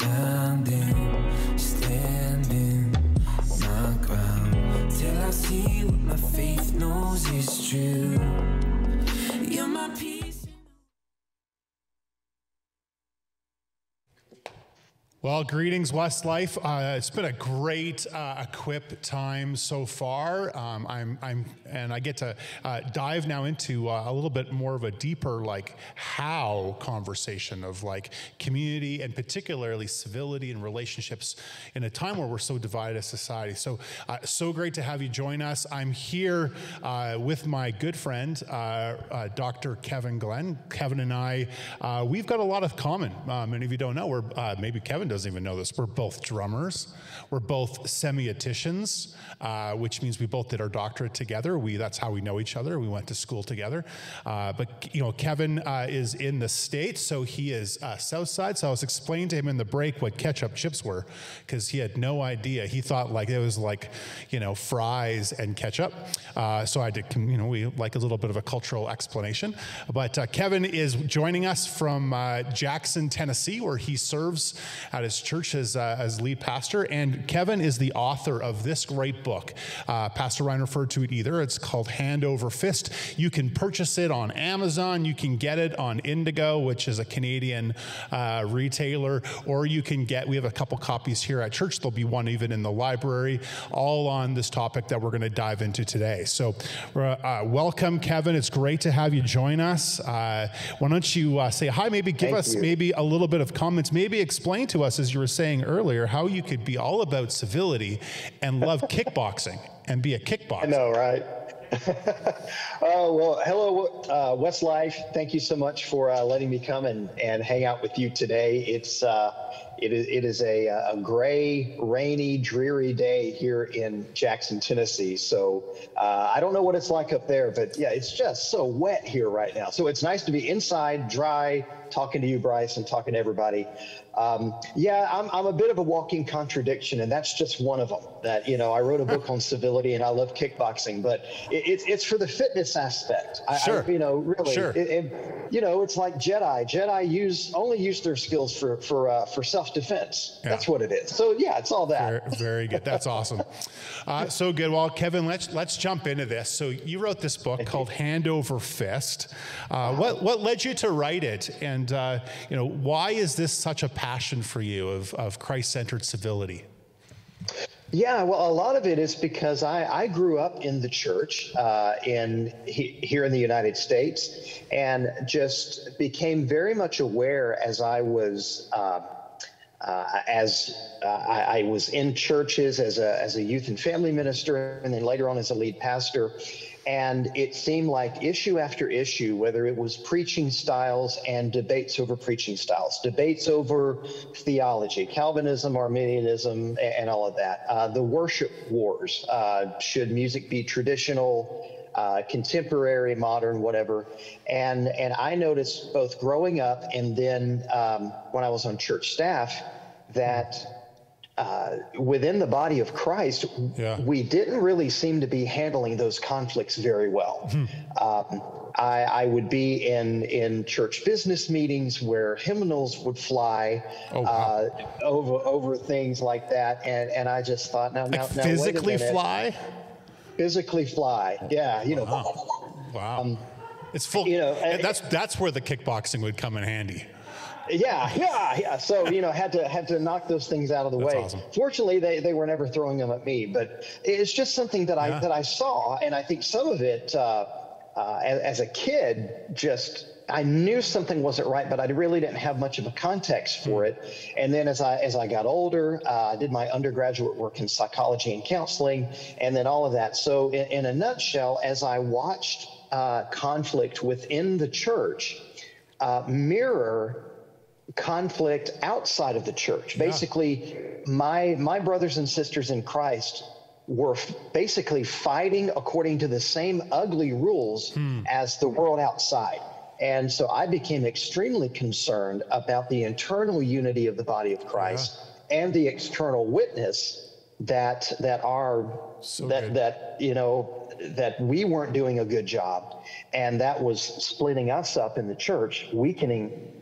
Finding, standing my ground till I see what my faith knows is true. You're my peace. Well, greetings, Westlife. Uh, it's been a great uh, equip time so far. Um, I'm, I'm, and I get to uh, dive now into uh, a little bit more of a deeper, like how conversation of like community and particularly civility and relationships in a time where we're so divided as society. So, uh, so great to have you join us. I'm here uh, with my good friend, Dr. Kevin Glenn. Kevin and I, we've got a lot of common. many of you don't know. We're maybe Kevin doesn't even know this. We're both drummers. We're both semioticians, uh, which means we both did our doctorate together. We that's how we know each other. We went to school together. Uh, but you know, Kevin uh, is in the states, so he is uh, South Side. So I was explaining to him in the break what ketchup chips were because he had no idea. He thought like it was like you know fries and ketchup. Uh, so I did you know we like a little bit of a cultural explanation. But Kevin is joining us from Jackson, Tennessee, where he serves at his church as, uh, as lead pastor. And Kevin is the author of this great book. Uh, pastor Ryan referred to it either. It's called Hand Over Fist. You can purchase it on Amazon. You can get it on Indigo, which is a Canadian uh, retailer, or you can get, we have a couple copies here at church. There'll be one even in the library, all on this topic that we're going to dive into today. So, uh, welcome, Kevin. It's great to have you join us. Uh, why don't you uh, say hi? Maybe give Thank us you. maybe a little bit of comments. Maybe explain to us, as you were saying earlier, how you could be all about civility and love kickboxing and be a kickboxer. I know, right? oh well, hello, uh, Westlife. Thank you so much for uh, letting me come and, and hang out with you today. It's uh, it is it is a, a gray, rainy, dreary day here in Jackson, Tennessee. So uh, I don't know what it's like up there, but yeah, it's just so wet here right now. So it's nice to be inside, dry, talking to you, Bryce, and talking to everybody. Um, yeah, I'm, I'm a bit of a walking contradiction, and that's just one of them. That you know, I wrote a book on civility, and I love kickboxing, but it, it's it's for the fitness aspect. I, Sure. I, you know, really, Sure. it, it- you know, it's like Jedi. Jedi use only use their skills for for uh, for self defense. Yeah. That's what it is. So yeah, it's all that. Very, very good. That's awesome. Uh, so good. Well, Kevin, let's let's jump into this. So you wrote this book called Hand Over Fist. Uh, what what led you to write it, and uh, you know why is this such a passion for you of of Christ centered civility? Yeah, well, a lot of it is because I, I grew up in the church uh, in he, here in the United States, and just became very much aware as I was. Uh, uh, as uh, I, I was in churches as a, as a youth and family minister, and then later on as a lead pastor. And it seemed like issue after issue, whether it was preaching styles and debates over preaching styles, debates over theology, Calvinism, Arminianism, and all of that, uh, the worship wars uh, should music be traditional? uh, contemporary, modern, whatever. And and I noticed both growing up and then um, when I was on church staff that uh, within the body of Christ, Yeah. we didn't really seem to be handling those conflicts very well. Um, I, I would be in in church business meetings where hymnals would fly Oh, wow. uh, over over things like that, and and I just thought, now, now, Like now physically minute. fly? physically fly, yeah, you know. Wow. it's full. Um, you know, that's that's where the kickboxing would come in handy. Yeah, yeah, yeah. So you know, had to had to knock those things out of the That's way. awesome. Fortunately, they, they were never throwing them at me, but it's just something that I Yeah. that I saw, and I think some of it uh, uh, as, as a kid just. I knew something wasn't right, but I really didn't have much of a context for it. And then as I as I got older, uh, I did my undergraduate work in psychology and counseling, and then all of that. So in, in a nutshell, as I watched uh, conflict within the church uh, mirror conflict outside of the church. Basically, my my brothers and sisters in Christ were f- basically fighting according to the same ugly rules hmm. as the world outside. And so I became extremely concerned about the internal unity of the body of Christ and the external witness that that our So that good. that you know that we weren't doing a good job and that was splitting us up in the church weakening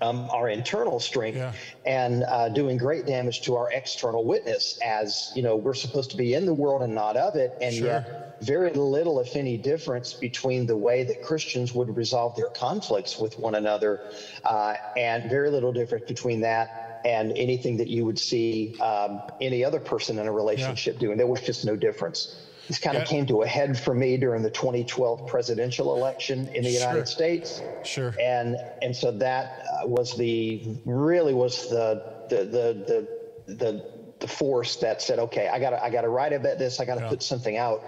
um, our internal strength Yeah. and uh, doing great damage to our external witness as you know we're supposed to be in the world and not of it and Sure. yet very little if any difference between the way that christians would resolve their conflicts with one another uh, and very little difference between that and anything that you would see um, any other person in a relationship doing there was just no difference this kind Yeah. of came to a head for me during the 2012 presidential election in the Sure. united states Sure. and and so that uh, was the really was the the the the the, the force that said okay i gotta i gotta write about this i gotta Yeah. put something out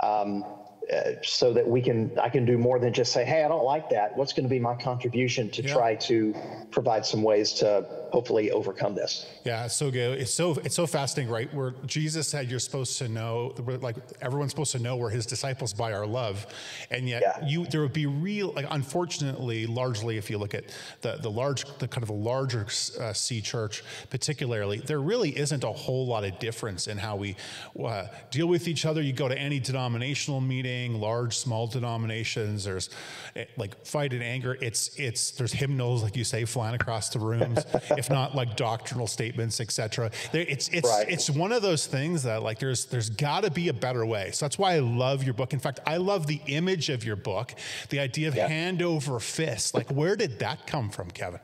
um, uh, so that we can i can do more than just say hey i don't like that what's going to be my contribution to Yeah. try to provide some ways to hopefully overcome this Yeah, it's so good. It's so it's so fascinating, right? Where Jesus said you're supposed to know, like everyone's supposed to know we're His disciples by our love, and yet Yeah. you there would be real, like unfortunately, largely if you look at the the large, the kind of a larger uh, C church, particularly, there really isn't a whole lot of difference in how we uh, deal with each other. You go to any denominational meeting, large, small denominations. There's eh, like fight and anger. It's it's there's hymnals like you say flying across the rooms, if not like doctrinal statements, etc. It's it's Right. it's one of those things that like there's there's got to be a better way. So that's why I love your book. In fact, I love the image of your book, the idea of Yeah. hand over fist. Like where did that come from, Kevin?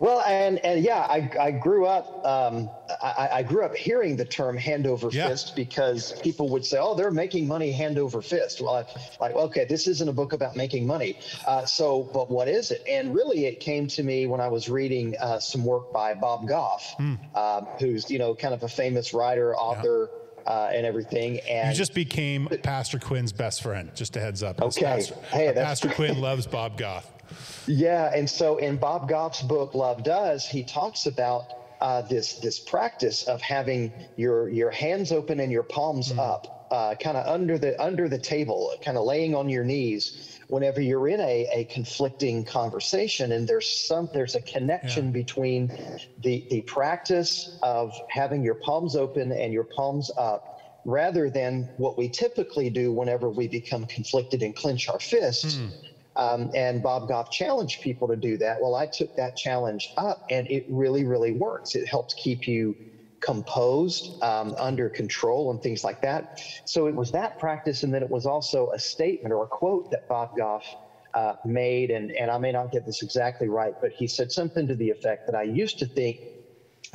Well, and and yeah, I, I grew up um, I, I grew up hearing the term hand over Yeah. fist because people would say, "Oh, they're making money hand over fist." Well, I, like, okay, this isn't a book about making money. Uh, so, but what is it? And really, it came to me when I was reading uh, some work by Bob Goff, um, who's you know kind of a famous writer, author, uh, and everything. And You just became Pastor Quinn's best friend. Just a heads up. Okay. Pastor, Hey, that's- Pastor Quinn loves Bob Goff. Yeah, and so in Bob Goff's book Love Does, he talks about uh, this this practice of having your your hands open and your palms up, uh, kind of under the under the table, kind of laying on your knees whenever you're in a, a conflicting conversation. And there's some there's a connection between the the practice of having your palms open and your palms up rather than what we typically do whenever we become conflicted and clench our fists um, and Bob Goff challenged people to do that. Well, I took that challenge up, and it really, really works. It helps keep you composed, um, under control, and things like that. So it was that practice, and then it was also a statement or a quote that Bob Goff uh, made, and and I may not get this exactly right, but he said something to the effect that I used to think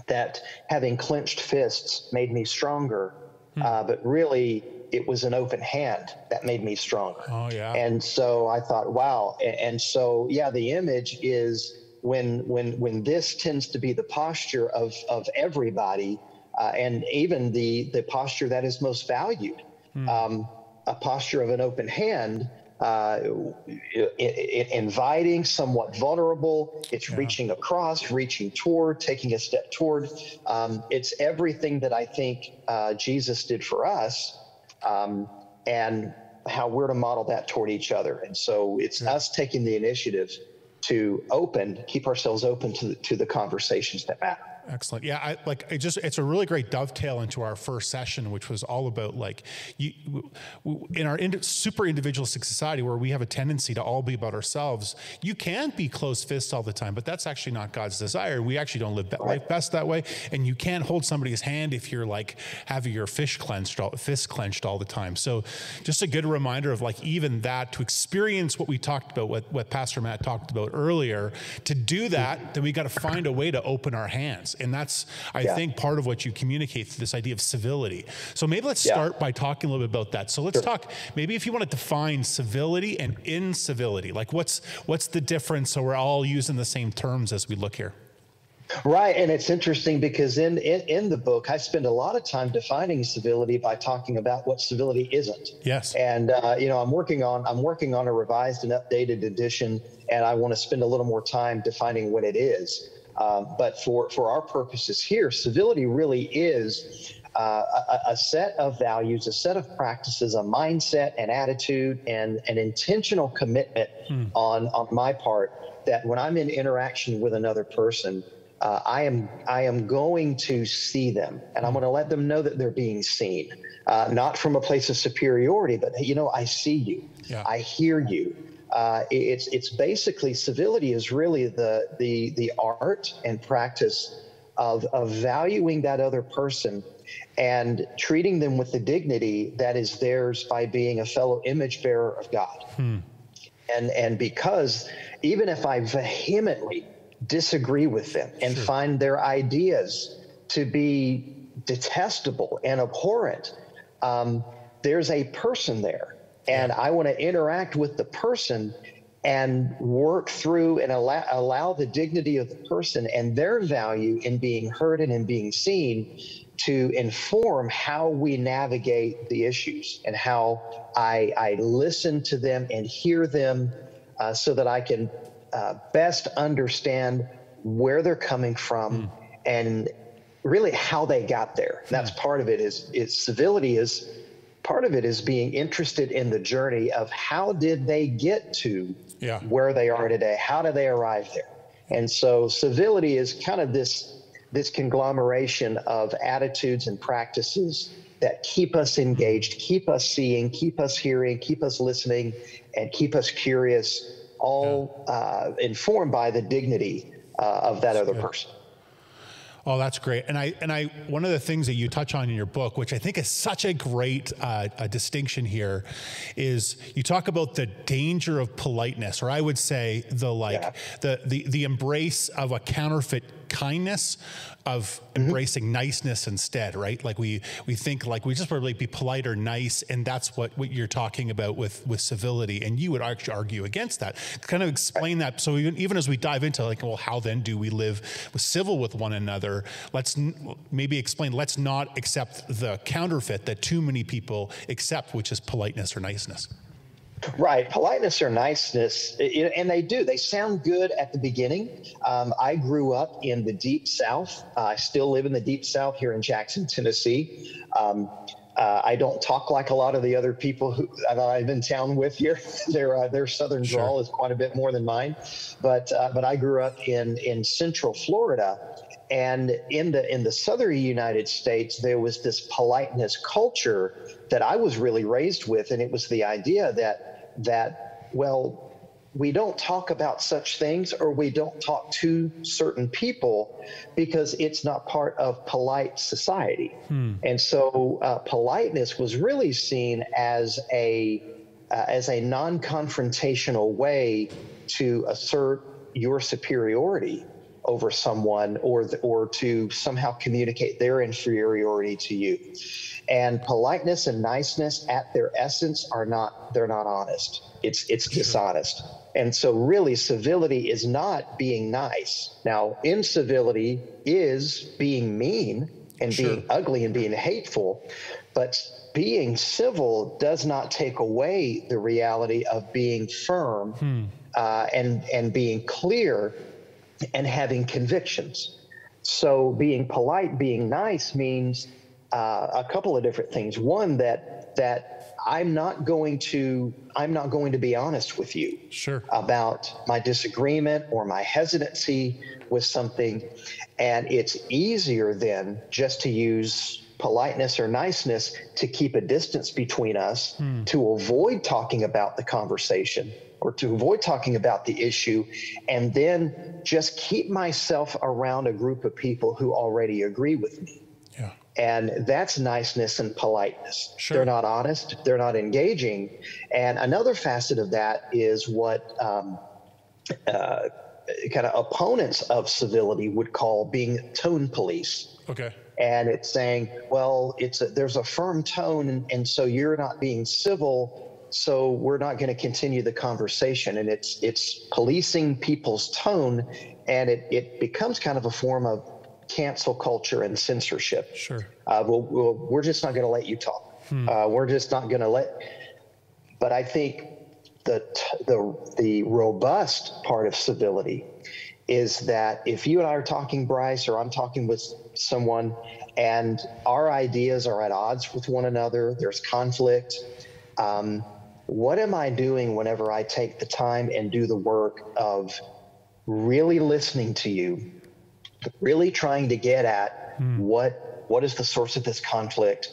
that having clenched fists made me stronger, uh, but really it was an open hand that made me stronger. Oh, yeah. And so I thought, wow. And so yeah, the image is when when when this tends to be the posture of of everybody, uh, and even the the posture that is most valued, um, a posture of an open hand. Uh, i- i- inviting, somewhat vulnerable. It's reaching across, reaching toward, taking a step toward. Um, it's everything that I think uh, Jesus did for us, um, and how we're to model that toward each other. And so it's us taking the initiative to open, keep ourselves open to the, to the conversations that matter. Excellent. Yeah, I like it just it's a really great dovetail into our first session which was all about like you in our indi- super individualistic society where we have a tendency to all be about ourselves. You can't be close fists all the time, but that's actually not God's desire. We actually don't live that life best that way and you can't hold somebody's hand if you're like having your fish clenched all, fist clenched all the time. So just a good reminder of like even that to experience what we talked about what what Pastor Matt talked about earlier, to do that, then we got to find a way to open our hands. And that's, I Yeah. think, part of what you communicate through this idea of civility. So maybe let's Yeah. start by talking a little bit about that. So let's talk, maybe if you want to define civility and incivility, like what's what's the difference so we're all using the same terms as we look here? Right, and it's interesting because in, in in the book I spend a lot of time defining civility by talking about what civility isn't. Yes. And uh, you know, I'm working on I'm working on a revised and updated edition, and I want to spend a little more time defining what it is. Um, but for for our purposes here, civility really is uh, a, a set of values, a set of practices, a mindset, an attitude, and an intentional commitment on on my part that when I'm in interaction with another person, uh, I am I am going to see them, and I'm going to let them know that they're being seen, uh, not from a place of superiority, but you know I see you, Yeah. I hear you, uh, it's it's basically civility is really the the the art and practice of of valuing that other person and treating them with the dignity that is theirs by being a fellow image bearer of God. Hmm. And and because even if I vehemently disagree with them and sure. find their ideas to be detestable and abhorrent, um, there's a person there and I want to interact with the person and work through and allow, allow the dignity of the person and their value in being heard and in being seen to inform how we navigate the issues and how I, I listen to them and hear them uh, so that I can uh, best understand where they're coming from mm. and really how they got there. That's part of it is, is civility is part of it is being interested in the journey of how did they get to yeah. where they are today? How did they arrive there? And so civility is kind of this this conglomeration of attitudes and practices that keep us engaged, keep us seeing, keep us hearing, keep us listening, and keep us curious, all yeah. uh, informed by the dignity uh, of that other person. Oh, that's great. And I and I one of the things that you touch on in your book, which I think is such a great uh, a distinction here, is you talk about the danger of politeness, or I would say the like yeah. the the the embrace of a counterfeit kindness of mm-hmm. embracing niceness instead, right? Like we we think like we just probably be polite or nice, and that's what what you're talking about with with civility. And you would actually argue against that. Kind of explain that. So even, even as we dive into like, well, how then do we live with civil with one another? Let's n- maybe explain. Let's not accept the counterfeit that too many people accept, which is politeness or niceness. Right. Politeness or niceness, and they do. They sound good at the beginning. Um, I grew up in the deep South. Uh, I still live in the deep South here in Jackson, Tennessee. Um, uh, I don't talk like a lot of the other people who that I'm in town with here. their uh, their southern sure. drawl is quite a bit more than mine, but uh, but I grew up in in Central Florida, and in the in the southern United States, there was this politeness culture that I was really raised with, and it was the idea that that, well, we don't talk about such things or we don't talk to certain people because it's not part of polite society. Hmm. And so uh, politeness was really seen as a uh, as a non-confrontational way to assert your superiority over someone or the, or to somehow communicate their inferiority to you. And politeness and niceness at their essence are not they're not honest. It's it's dishonest. And so really civility is not being nice. Now incivility is being mean and sure. being ugly and being hateful but being civil does not take away the reality of being firm hmm. uh, and and being clear and having convictions so being polite being nice means uh, a couple of different things. One that that I'm not going to I'm not going to be honest with you sure. about my disagreement or my hesitancy with something, and it's easier then just to use politeness or niceness to keep a distance between us hmm. to avoid talking about the conversation or to avoid talking about the issue and then just keep myself around a group of people who already agree with me and that's niceness and politeness. Sure. They're not honest, they're not engaging. And another facet of that is what um, uh, kind of opponents of civility would call being tone police. Okay. And it's saying, well, it's a, there's a firm tone, and, and so you're not being civil so we're not going to continue the conversation and it's it's policing people's tone and it, it becomes kind of a form of cancel culture and censorship. Sure. Uh, we'll, we'll, we're just not going to let you talk. Hmm. Uh, we're just not going to let. But I think the the the robust part of civility is that if you and I are talking, Bryce, or I'm talking with someone, and our ideas are at odds with one another, there's conflict. Um, what am I doing whenever I take the time and do the work of really listening to you, really trying to get at mm. what what is the source of this conflict,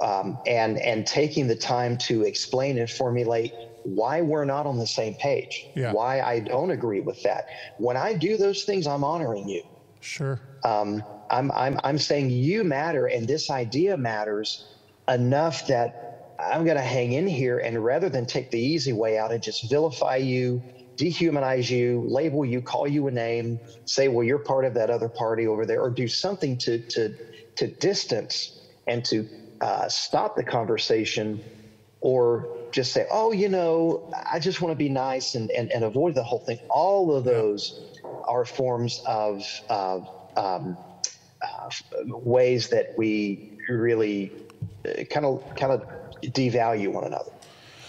um, and and taking the time to explain and formulate why we're not on the same page, Yeah. why I don't agree with that. When I do those things, I'm honoring you. Sure. Um, I'm, I'm, I'm saying you matter and this idea matters enough that I'm going to hang in here and rather than take the easy way out and just vilify you, dehumanize you, label you, call you a name, say, well, you're part of that other party over there, or do something to, to, to distance and to uh, stop the conversation or just say, oh, you know, I just want to be nice and, and, and avoid the whole thing. All of those are forms of, of um, uh, ways that we really kind of kind of devalue one another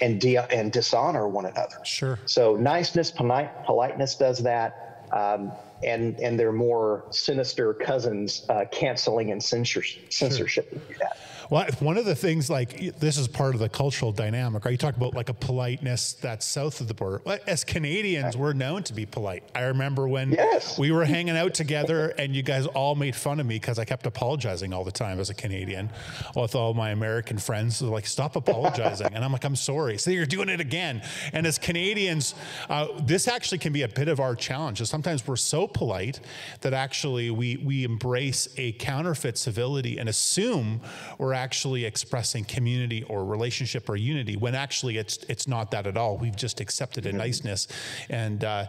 and de- and dishonor one another. Sure. So niceness, polite, politeness does that, um, and and their more sinister cousins, uh, canceling and censor- censorship do that. Well, one of the things, like this is part of the cultural dynamic, right? You talk about like a politeness that's south of the border. As Canadians, we're known to be polite. I remember when Yes. we were hanging out together, and you guys all made fun of me because I kept apologizing all the time as a Canadian. With all my American friends, they're like, "Stop apologizing," and I'm like, "I'm sorry." So you're doing it again. And as Canadians, uh, this actually can be a bit of our challenge. is Sometimes we're so polite that actually we we embrace a counterfeit civility and assume we're actually expressing community or relationship or unity when actually it's it's not that at all. We've just accepted a niceness, and uh,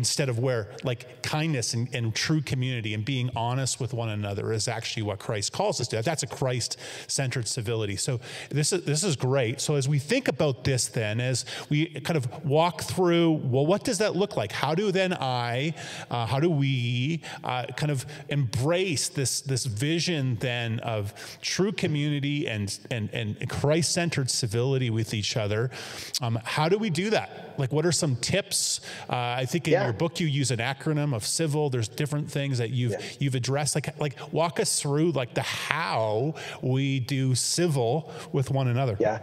instead of where like kindness and, and true community and being honest with one another is actually what Christ calls us to. That's a Christ-centered civility. So this is this is great. So as we think about this, then as we kind of walk through, well, what does that look like? How do then I, uh, how do we uh, kind of embrace this this vision then of true community and and and Christ-centered civility with each other? Um, how do we do that? Like, what are some tips? Uh, I think in Yeah. your book you use an acronym of civil. There's different things that you've you've addressed. Like like walk us through like the how we do civil with one another. Yeah.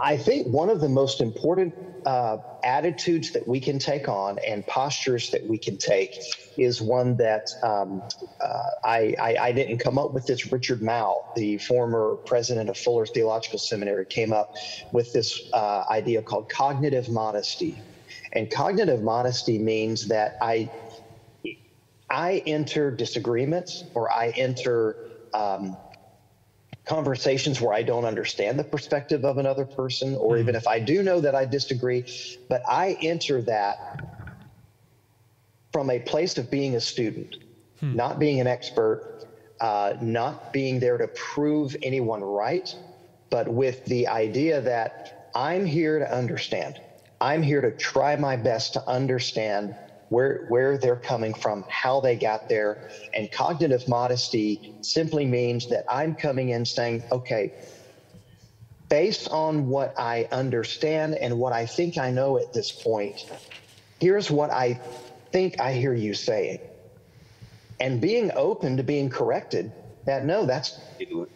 I think one of the most important uh, attitudes that we can take on and postures that we can take is one that um, uh, I, I, I didn't come up with this. Richard Mouw, the former president of Fuller Theological Seminary, came up with this uh, idea called cognitive modesty. And cognitive modesty means that I I enter disagreements or I enter um, conversations where I don't understand the perspective of another person, or even if I do know that I disagree, but I enter that from a place of being a student, not being an expert, uh, not being there to prove anyone right, but with the idea that I'm here to understand. I'm here to try my best to understand where where they're coming from, how they got there, and cognitive modesty simply means that I'm coming in saying, okay, based on what I understand and what I think I know at this point, here's what I think I hear you saying. And being open to being corrected that no, that's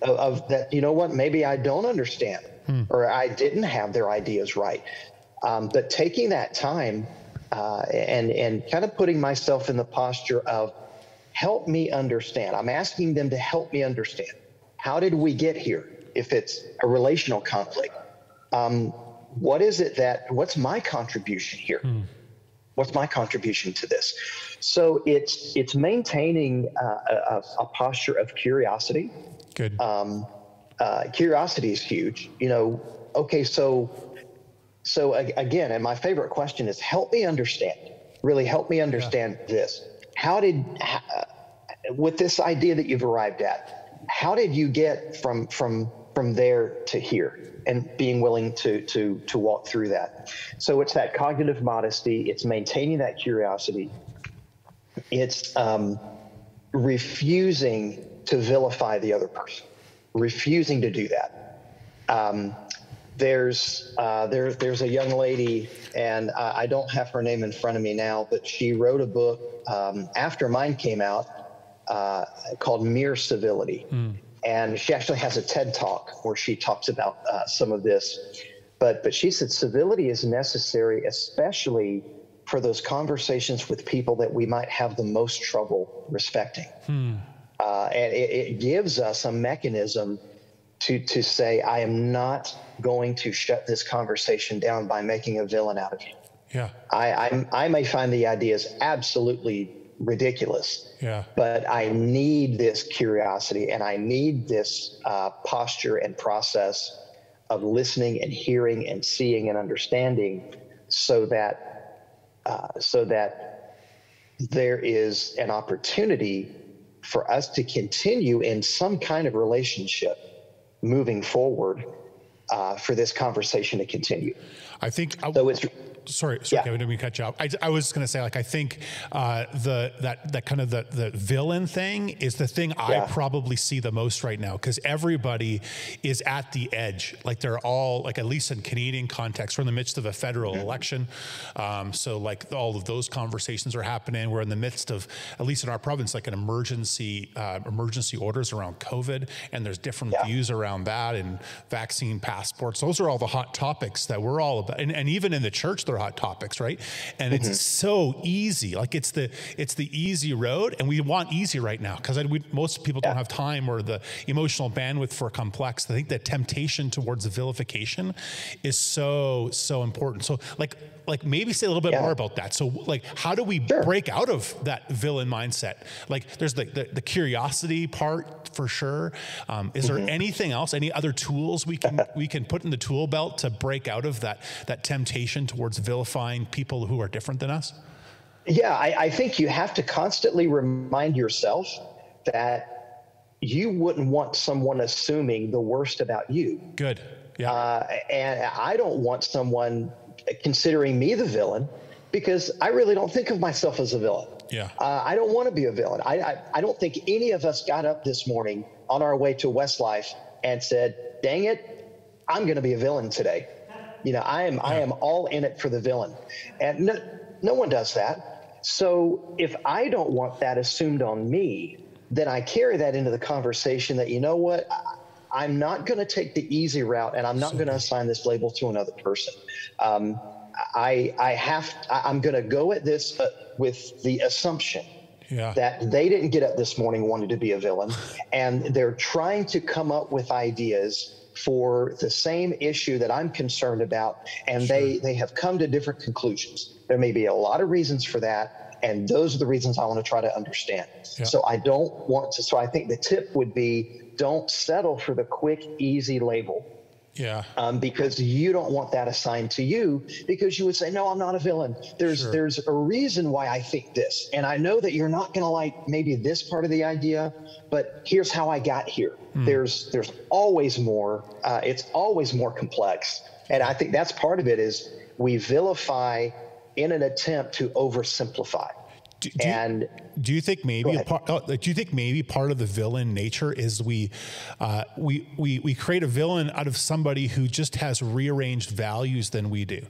of, that, you know what, maybe I don't understand or I didn't have their ideas right. Um, but taking that time uh, and, and kind of putting myself in the posture of help me understand. I'm asking them to help me understand. How did we get here? If it's a relational conflict, um, what is it that, what's my contribution here? What's my contribution to this? So it's it's maintaining uh, a, a posture of curiosity. Good. Um, uh, curiosity is huge. You know, okay, so so again, and my favorite question is, help me understand. Really, help me understand this. How did h- uh, with this idea that you've arrived at? How did you get from from from there to here? And being willing to to to walk through that. So it's that cognitive modesty. It's maintaining that curiosity. It's um, refusing to vilify the other person, refusing to do that. Um, there's uh, there, there's a young lady, and I, I don't have her name in front of me now, but she wrote a book um, after mine came out uh, called Mere Civility, and she actually has a TED talk where she talks about uh, some of this. But but she said civility is necessary, especially for those conversations with people that we might have the most trouble respecting. Uh, and it, it gives us a mechanism to to say I am not going to shut this conversation down by making a villain out of you. Yeah. I I'm, I may find the ideas absolutely ridiculous. Yeah. But I need this curiosity and I need this uh, posture and process of listening and hearing and seeing and understanding, so that uh, so that there is an opportunity for us to continue in some kind of relationship moving forward uh, for this conversation to continue. I think. So it's sorry, sorry, yeah. Kevin, didn't mean to cut you off. I, I was just going to say, like, I think uh, the that that kind of the the villain thing is the thing yeah. I probably see the most right now because everybody is at the edge. Like they're all like at least in Canadian context, we're in the midst of a federal mm-hmm. election, um, so like all of those conversations are happening. We're in the midst of at least in our province, like an emergency uh, emergency orders around COVID, and there's different yeah. views around that and vaccine passports. Those are all the hot topics that we're all about, and, and even in the church, there hot topics, right? And mm-hmm. it's so easy. Like it's the it's the easy road, and we want easy right now because most people don't have time or the emotional bandwidth for complex. I think the temptation towards vilification is so so important. So like like maybe say a little bit yeah. more about that. So like how do we sure. break out of that villain mindset? Like there's the the, the curiosity part for sure. Um, is mm-hmm. there anything else? Any other tools we can we can put in the tool belt to break out of that that temptation towards vilifying people who are different than us? Yeah, I, I think you have to constantly remind yourself that you wouldn't want someone assuming the worst about you. Good. Yeah. Uh, and I don't want someone considering me the villain because I really don't think of myself as a villain. Yeah. Uh, I don't want to be a villain. I, I, I don't think any of us got up this morning on our way to Westlife and said, "Dang it, I'm going to be a villain today." You know, I am yeah. I am all in it for the villain, and no, no one does that. So if I don't want that assumed on me, then I carry that into the conversation. That you know what. I'm not going to take the easy route, and I'm not going to assign this label to another person. Um, I I have I'm going to go at this uh, with the assumption yeah. that they didn't get up this morning wanting to be a villain, and they're trying to come up with ideas for the same issue that I'm concerned about, and sure. they they have come to different conclusions. There may be a lot of reasons for that, and those are the reasons I want to try to understand. Yeah. So I don't want to. So I think the tip would be don't settle for the quick, easy label. Yeah. Um, because you don't want that assigned to you because you would say, no, I'm not a villain. There's sure. there's a reason why I think this. And I know that you're not gonna like maybe this part of the idea, but here's how I got here. Hmm. There's there's always more, uh, it's always more complex. And I think that's part of it is we vilify in an attempt to oversimplify. Do, do and you, do you think maybe part, oh, do you think maybe part of the villain nature is we uh, we we we create a villain out of somebody who just has rearranged values than we do,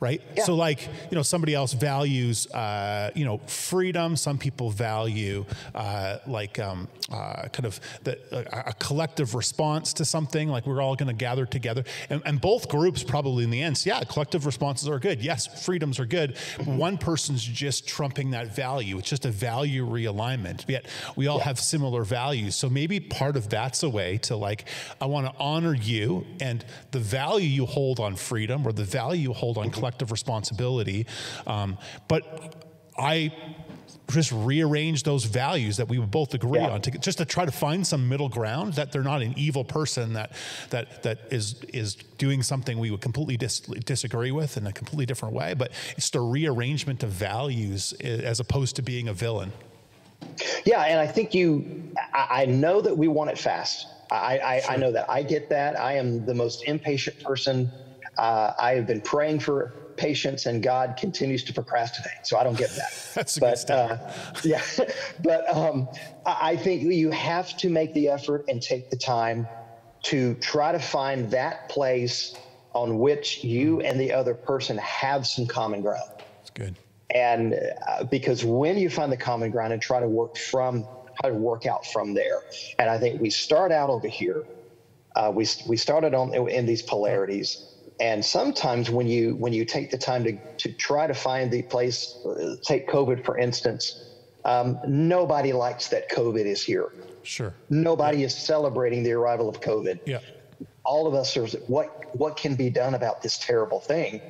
right? Yeah. So like you know somebody else values uh, you know freedom. Some people value uh, like um, uh, kind of the, a, a, collective response to something. Like we're all going to gather together, and, and, both groups probably in the end, yeah, collective responses are good. Yes, freedoms are good. Mm-hmm. One person's just trumping that value. It's just a value realignment. Yet we all yeah. have similar values. So maybe part of that's a way to like, I want to honor you and the value you hold on freedom or the value you hold on mm-hmm. collective responsibility. Um, but I just rearrange those values that we would both agree yeah. on to just to try to find some middle ground that they're not an evil person that that that is is doing something we would completely dis- disagree with in a completely different way but it's the rearrangement of values as opposed to being a villain. Yeah and i think you i, I know that we want it fast. I, I, sure. I know that. I get that. I am the most impatient person. Uh, i have been praying for patience and God continues to procrastinate. So I don't get that. That's a but, good. Uh, yeah, but um, I think you have to make the effort and take the time to try to find that place on which you and the other person have some common ground. That's good. And uh, because when you find the common ground and try to work from, how to work out from there. And I think we start out over here. Uh, we, we started on in these polarities and sometimes when you when you take the time to, to try to find the place take covid for instance Um, nobody likes that COVID is here. Sure. Nobody is celebrating the arrival of COVID. Yeah. All of us are what what can be done about this terrible thing?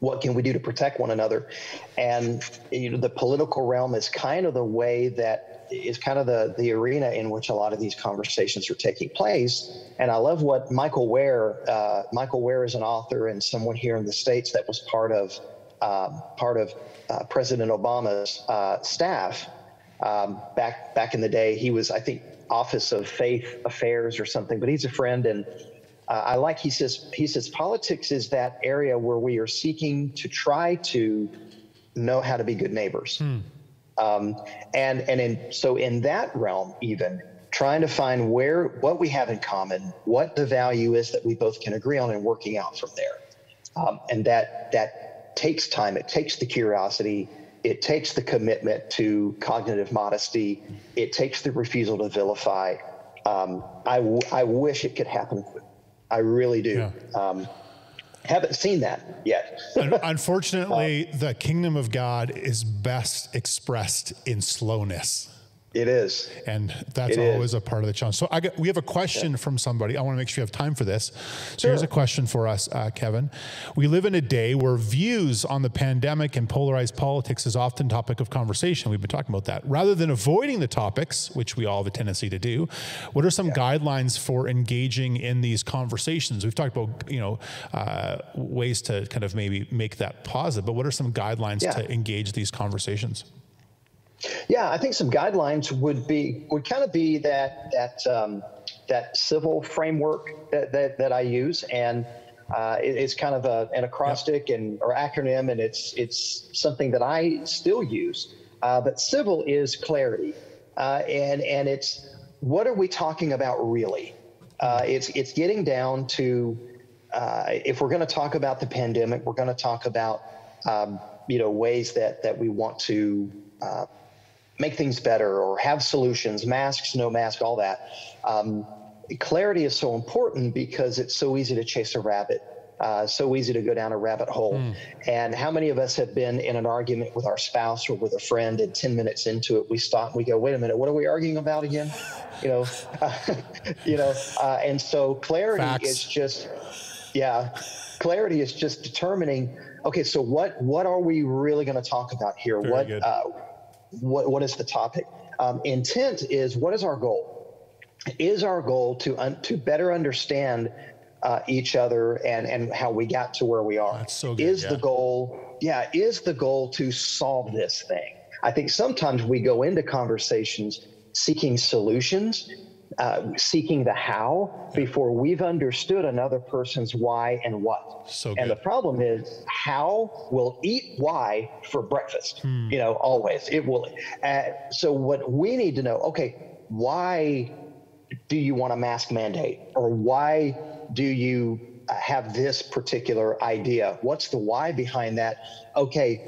What can we do to protect one another? And you know, the political realm is kind of the way that is kind of the the arena in which a lot of these conversations are taking place. And I love what Michael Wear. Uh, Michael Wear is an author and someone here in the states that was part of um, part of uh, President Obama's uh, staff um, back back in the day. He was, I think, Office of Faith Affairs or something, but he's a friend and. Uh, I like he says he says politics is that area where we are seeking to try to know how to be good neighbors, hmm. Um, and and in so in that realm even trying to find where what we have in common, what the value is that we both can agree on, and working out from there, um, and that that takes time. It takes the curiosity it takes the commitment to cognitive modesty. It takes the refusal to vilify. Um, I, w- I wish it could happen. I really do. Yeah. Um, haven't seen that yet. Unfortunately, the kingdom of God is best expressed in slowness. It is. And that's it always is. a part of the challenge. So I get, we have a question yeah. from somebody. I want to make sure you have time for this. So sure. here's a question for us, uh, Kevin. We live in a day where views on the pandemic and polarized politics is often topic of conversation. We've been talking about that. Rather than avoiding the topics, which we all have a tendency to do, what are some yeah. guidelines for engaging in these conversations? We've talked about, you know, uh, ways to kind of maybe make that positive, but what are some guidelines yeah. to engage these conversations? Yeah, I think some guidelines would be would kind of be that that um, that civil framework that, that, that I use, and uh, it, it's kind of a, an acrostic yep. and or acronym, and it's it's something that I still use. Uh, but civil is clarity, uh, and and it's what are we talking about really? Uh, it's it's getting down to uh, if we're going to talk about the pandemic, we're going to talk about um, you know ways that that we want to uh, make things better or have solutions, masks, no mask, all that. Um, clarity is so important because it's so easy to chase a rabbit. Uh, so easy to go down a rabbit hole. Mm. And how many of us have been in an argument with our spouse or with a friend, and 10 minutes into it, we stop and we go, wait a minute, what are we arguing about again? You know, uh, you know, uh, and so clarity Facts. is just, yeah, clarity is just determining, okay, so what, what are we really going to talk about here? Very what, uh, what, what is the topic? Um, intent is what is our goal? Is our goal to un, to better understand uh, each other and and how we got to where we are? That's so good, is yeah. the goal? Yeah, is the goal to solve this thing? I think sometimes we go into conversations seeking solutions uh, seeking the how before we've understood another person's why and what. So and the problem is how will eat why for breakfast. Hmm. You know, always it will. Uh, so what we need to know, okay, why do you want a mask mandate, or why do you have this particular idea? What's the why behind that? Okay,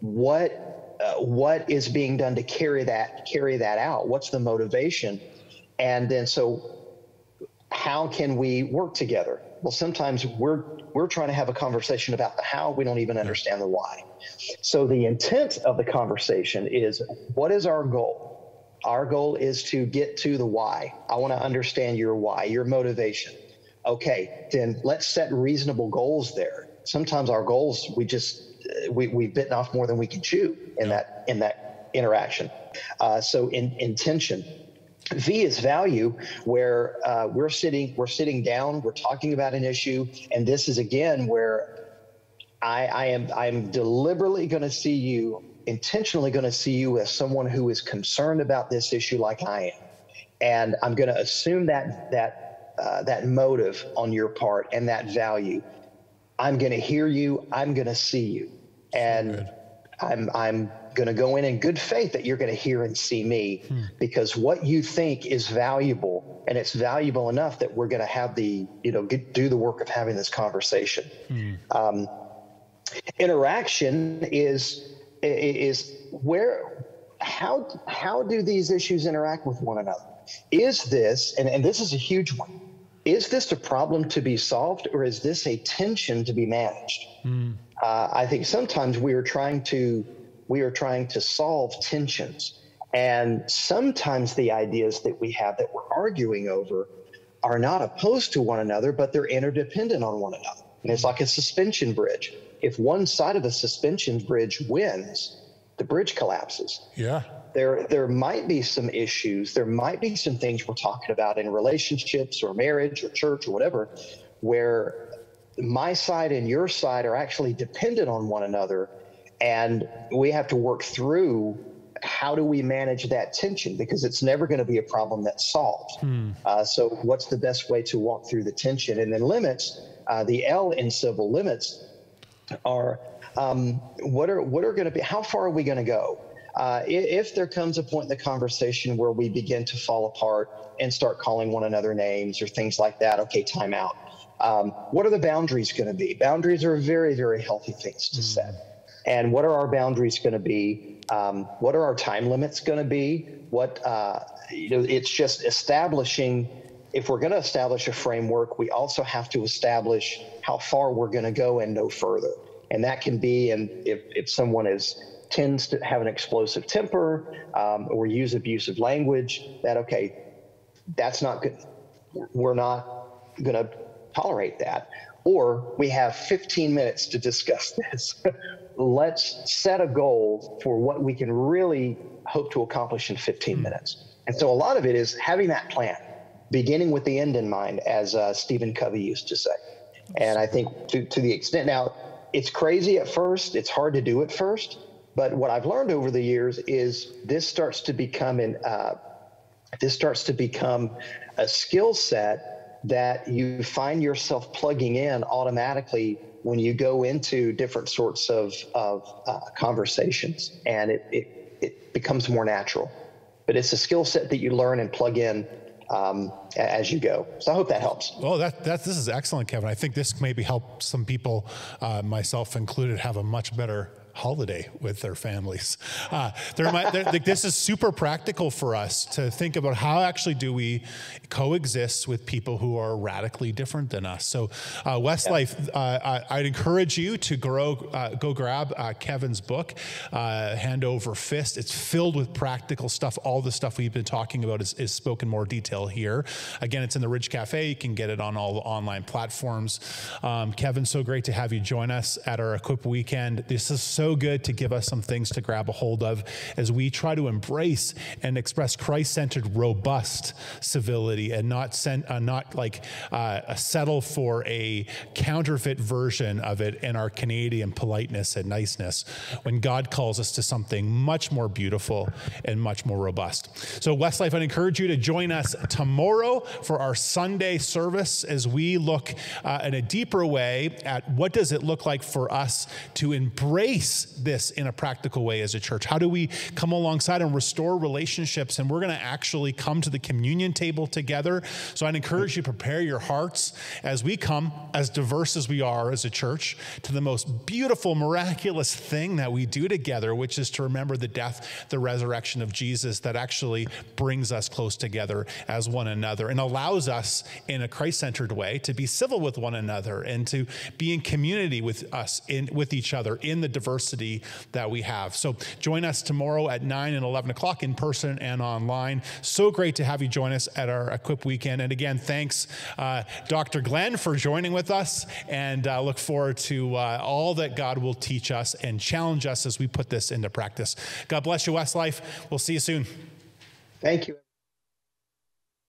what uh, what is being done to carry that carry that out? What's the motivation? And then so how can we work together? Well, sometimes we're we're trying to have a conversation about the how, we don't even understand the why. So the intent of the conversation is what is our goal? Our goal is to get to the why. I want to understand your why, your motivation. Okay, then let's set reasonable goals there. Sometimes our goals we just we we've bitten off more than we can chew in that in that interaction. Uh, so in intention V is value, where uh, we're sitting we're sitting down, we're talking about an issue, and this is again where I, I am I'm deliberately going to see you, intentionally going to see you as someone who is concerned about this issue, like I am, and I'm going to assume that that uh, that motive on your part and that value. I'm going to hear you. I'm going to see you, and I'm I'm going to go in in good faith that you're going to hear and see me hmm. because what you think is valuable and it's valuable enough that we're going to have the you know get, do the work of having this conversation hmm. um, interaction is is where how how do these issues interact with one another is this and, and this is a huge one is this a problem to be solved or is this a tension to be managed hmm. uh, i think sometimes we are trying to we are trying to solve tensions. And sometimes the ideas that we have that we're arguing over are not opposed to one another, but they're interdependent on one another. And it's like a suspension bridge. If one side of the suspension bridge wins, the bridge collapses. Yeah. There, there might be some issues. There might be some things we're talking about in relationships or marriage or church or whatever, where my side and your side are actually dependent on one another. And we have to work through how do we manage that tension because it's never going to be a problem that's solved. Hmm. Uh, so, what's the best way to walk through the tension? And then limits, uh, the L in civil limits are um, what are what are going to be? How far are we going to go? Uh, if there comes a point in the conversation where we begin to fall apart and start calling one another names or things like that, okay, time out. Um, what are the boundaries going to be? Boundaries are very, very healthy things to mm. set. And what are our boundaries going to be? Um, what are our time limits going to be? What uh, you know, it's just establishing. If we're going to establish a framework, we also have to establish how far we're going to go and no further. And that can be, and if if someone is tends to have an explosive temper um, or use abusive language, that okay, that's not good. We're not going to tolerate that. Or we have 15 minutes to discuss this. Let's set a goal for what we can really hope to accomplish in 15 hmm. minutes. And so a lot of it is having that plan, beginning with the end in mind, as uh, Stephen Covey used to say. And I think to, to the extent now, it's crazy at first, it's hard to do at first. But what I've learned over the years is this starts to become an uh, this starts to become a skill set that you find yourself plugging in automatically when you go into different sorts of, of uh, conversations and it, it, it becomes more natural. But it's a skill set that you learn and plug in um, as you go. So I hope that helps. Well, that, that this is excellent, Kevin. I think this maybe help some people, uh, myself included, have a much better holiday with their families. Uh, like, this is super practical for us to think about how actually do we coexist with people who are radically different than us. So, uh, Westlife, uh, I'd encourage you to grow, uh, go grab uh, Kevin's book, uh, Hand Over Fist. It's filled with practical stuff. All the stuff we've been talking about is, is spoken more detail here. Again, it's in the Ridge Cafe. You can get it on all the online platforms. Um, Kevin, so great to have you join us at our Equip Weekend. This is so so good to give us some things to grab a hold of as we try to embrace and express Christ-centered, robust civility, and not send, uh, not like uh, settle for a counterfeit version of it in our Canadian politeness and niceness. When God calls us to something much more beautiful and much more robust. So, Westlife, I'd encourage you to join us tomorrow for our Sunday service as we look uh, in a deeper way at what does it look like for us to embrace this in a practical way as a church? How do we come alongside and restore relationships? And we're going to actually come to the communion table together. So I'd encourage you to prepare your hearts as we come, as diverse as we are as a church, to the most beautiful, miraculous thing that we do together, which is to remember the death, the resurrection of Jesus that actually brings us close together as one another and allows us in a Christ centered way to be civil with one another and to be in community with us, in, with each other in the diversity that we have. So join us tomorrow at 9 and 11 o'clock in person and online. So great to have you join us at our Equip weekend. And again, thanks, uh, Dr. Glenn, for joining with us. And uh, look forward to uh, all that God will teach us and challenge us as we put this into practice. God bless you, Westlife. We'll see you soon. Thank you.